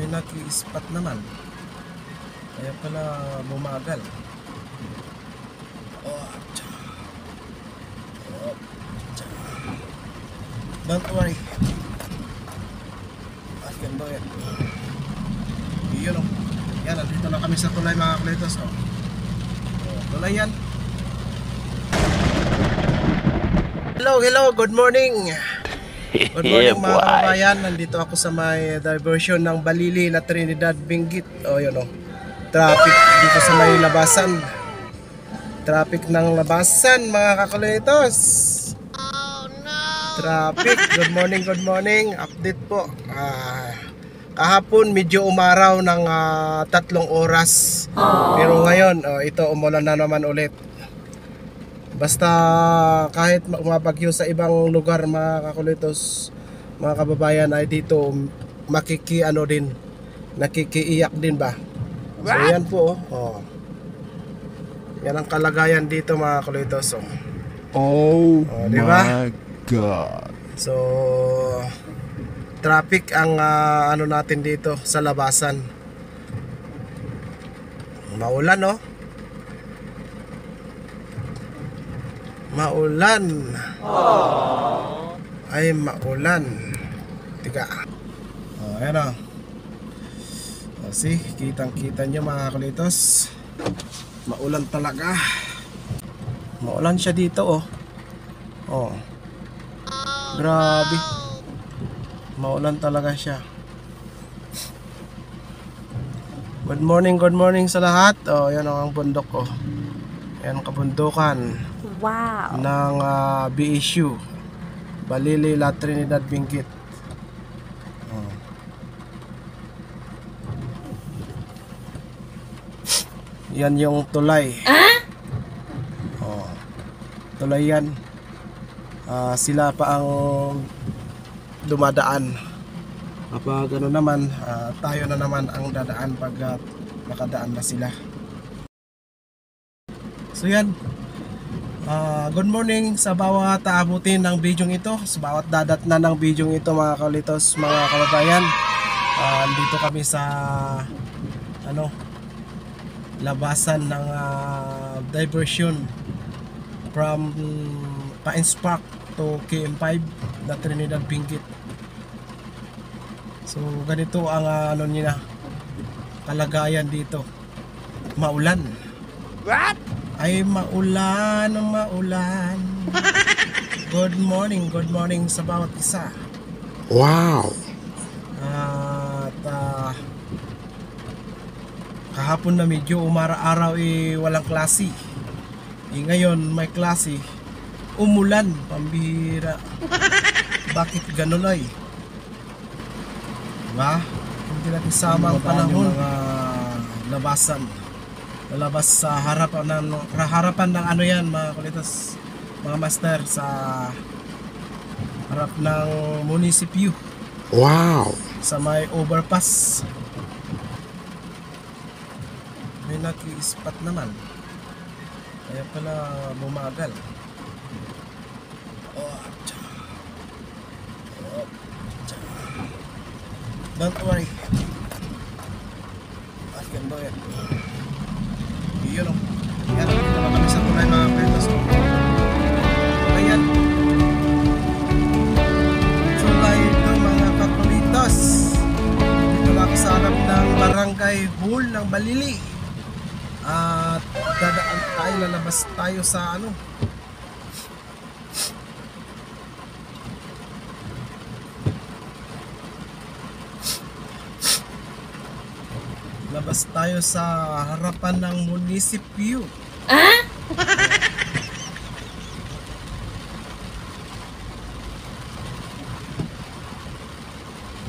may naki-spot naman. Kaya pala bumagal. Oh. Oh. Don't worry. I can do it. Yun o. Yan, nandito na kami sa tulay mga kulitos. Oh. Oh, tulay yan. Hello, hello, good morning. Good morning mga kababayan. Nandito ako sa may diversion ng Balili na Trinidad Benguet. O yun o. Traffic dito sa may labasan. Traffic ng labasan mga kakulitos. Traffic. Good morning, good morning. Update po. Ah, kahapon medyo umaraw ng ah, tatlong oras. Pero ngayon, oh, ito umulan na naman ulit. Basta kahit umabagyo sa ibang lugar mga kakulitos, mga kababayan ay dito makiki ano din, nakikiiyak din ba? So yan po oh. oh. Yan ang kalagayan dito mga kakulitos. Oh. Oh, Oh, di ba? my God. So traffic ang ah, ano natin dito sa labasan. Maulan no? Maulan. Ay maulan. Tiga. Oh, ayan o. Oh, see, kitang-kita nyo mga kulitos. Maulan talaga. Maulan siya dito oh. Oh. Grabe. Maulan talaga siya. Good morning, good morning sa lahat. Oh, yan ang bundok ko. Oh. Yan ang kabundukan Wow. ng ah, BSU. Balili La Trinidad Benguet. Oh. Yan yung tulay. Oh. Tulay yan. Ah, sila pa ang dumadaan. Kapag ano naman, ah, tayo na naman ang dadaan pag ah, nakadaan na sila. So yan, Ah, good morning sa bawat aabutin ng bidyong ito, sa bawat dadat na ng bidyong ito mga kalitos, mga kababayan. Ah, dito kami sa ano labasan ng ah, diversion from Pines Park to KM5 na Trinidad Benguet. So ganito ang ah, ano niya kalagayan dito. Maulan. Ay maulan, maulan. Good morning, good morning sa bawat isa. Wow. At ah, kahapon na medyo umara-araw eh walang klase. Eh ngayon may klase. Umulan, pambihira. Bakit ganun ay? Diba? Hindi natin sama ang panahon. Mga labasan lalabas sa harapan ng harapan ng ano yan mga kulitos mga master sa harap ng munisipyo. Wow. sa may overpass. May naki-spot naman. Kaya pala bumagal. Oh. Oh, don't worry. I can do it yun o. Yan, dito na kami sa tulay mga friends. Ayan. Tulay ito mga kakulitos. Dito na sa harap ng barangay hall ng Balili. At dadaan tayo, lalabas tayo sa ano. Labas tayo sa harapan ng munisipyo.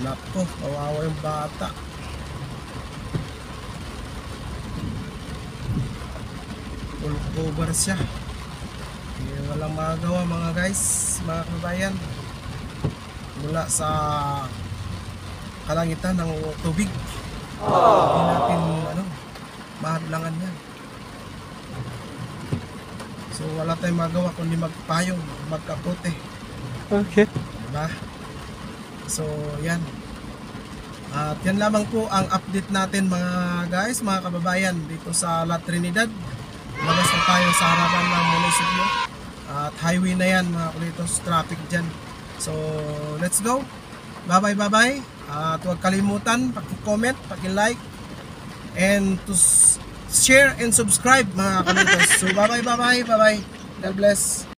Nako, kawawa yung bata. Full cover siya. Hindi walang magagawa mga guys, mga kabayan. Mula sa kalangitan ng tubig. Hindi natin ano, mahadlangan yan. So wala tayong magawa kundi magpayong, magkapote. Okay. Diba? So yan. At yan lamang po ang update natin mga guys, mga kababayan dito sa La Trinidad. Labas na tayo sa harapan ng munisipyo. At highway na yan mga kulitos, traffic dyan. So, let's go. Bye-bye, bye-bye. At huwag kalimutan, paki-comment, paki-like, and to share and subscribe mga kulitos. So, bye-bye, bye-bye, bye-bye. God bless.